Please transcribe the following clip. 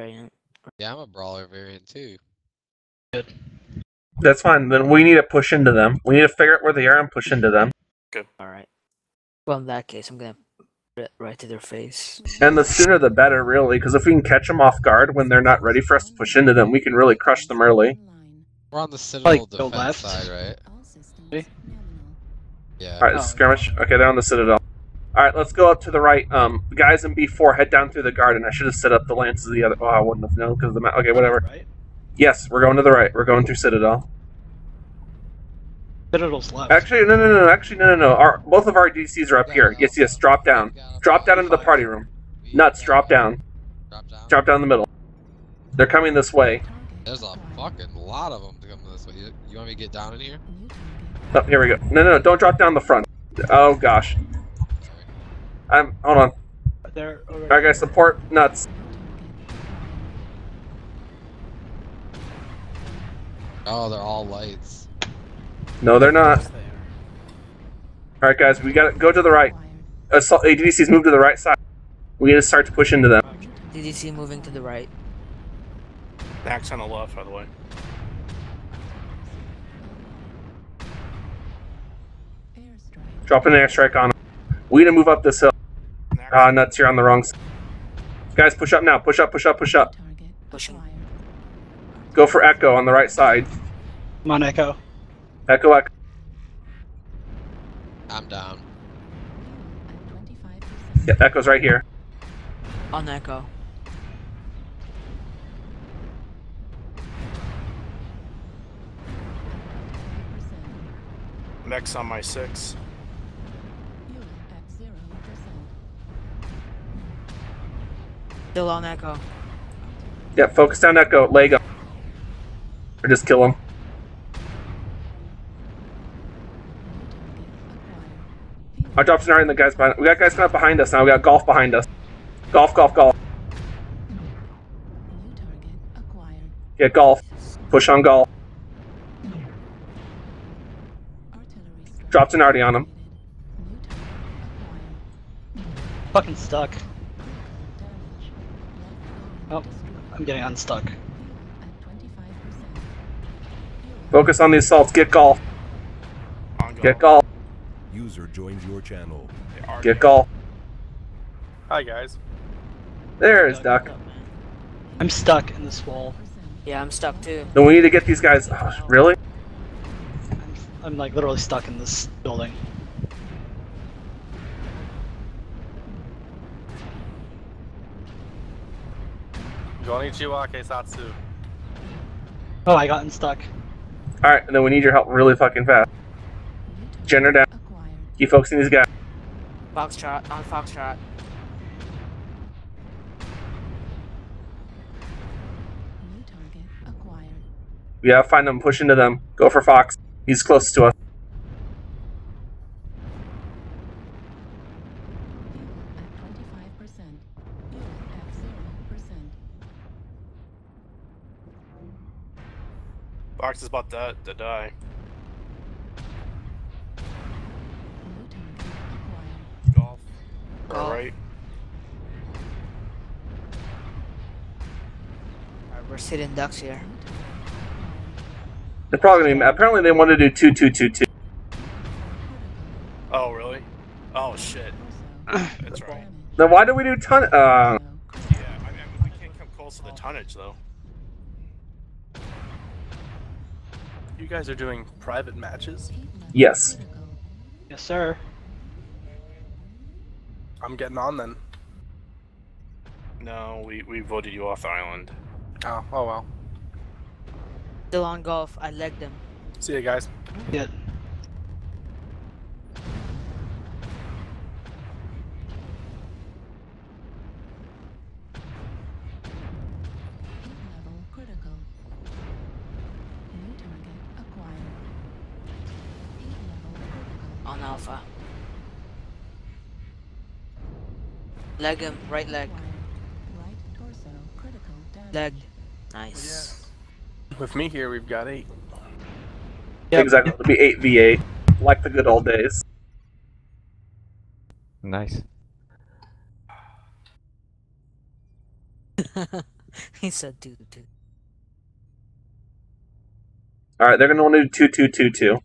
variant. Yeah, I'm a brawler variant too. Good. That's fine. Then we need to push into them. We need to figure out where they are and push into them. Good. All right. Well, in that case, I'm gonna put it right to their face. And the sooner the better, really, because if we can catch them off guard when they're not ready for us to push into them, we can really crush them early. We're on the Citadel go defense left. side, right? Okay. Yeah. All right, Oh. skirmish. Okay, they're on the citadel. All right, let's go up to the right. Um, guys in B4, head down through the garden. I should have set up the lances the other. Oh, I wouldn't have known because the. map. okay, whatever. Right? Yes, we're going to the right. We're going through citadel. Citadel's left. Actually, no, no, no, no. Actually, no, no, no. Our both of our DCs are up here. Yes, yes. Drop down. Drop down into the party room. Nuts. Drop down. Drop down. Drop down the middle. They're coming this way. There's a fucking lot of them to come this way. You, you want me to get down in here? Oh, here we go. No, no, no. Don't drop down the front. Oh gosh. Sorry. I'm. Hold on. They're All right, guys. Support nuts. Oh, they're all lights. No, they're not. All right, guys. We got to go to the right. Assault ADCs move to the right side. We gotta start to push into them. DDC moving to the right. Max on the left, by the way. Drop an airstrike on them. We gotta move up this hill. Ah, nuts. You're on the wrong side. Guys, push up now. Push up. Push up. Push up. Pushing. Go for Echo on the right side. I'm on Echo. Echo. Echo. I'm down. Yeah, Echo's right here. On Echo. Max on my six. Still on Echo. Yeah, focus down Echo. Leg up. Or just kill him. Our drops are in the guys behind. We got guys coming up behind us now. We got golf behind us. Golf, golf, golf. Yeah, golf. Push on golf. Dropped an arty on him. Fucking stuck. Oh, I'm getting unstuck. Focus on the assaults. Get golf. Get golf. User joins your channel. Get golf. Hi guys. There's Duck. I'm stuck in this wall. Yeah, I'm stuck too. Then we need to get these guys. Oh, really? I'm, I'm like literally stuck in this building. Konnichiwa Keisatsu. Oh, I got unstuck. All right, and then we need your help really fucking fast. Jenner down. Keep focusing these guys. Foxtrot on Foxtrot. We gotta find them. Push into them. Go for Fox. He's close to us. Fox is about to, to die. Golf. Golf. right. Alright, we're sitting ducks here. They're probably gonna. Be, apparently, they want to do two, two, two, two. Oh really? Oh shit. That's right. Then why do we do ton? Uh, Yeah, I mean we can't come close to the tonnage though. You guys are doing private matches? yes. Yes, sir. I'm getting on then. No, we, we voted you off the island. Oh, oh well. Still on golf. I legged him. See you guys. Yeah. On Alpha. Leg him. Right leg. right torso leg Nice. With me here, we've got eight. Yep. Exactly. It'll be eight v eight, like the good old days. Nice. he said two two two. All right, they're gonna want to do two two two two.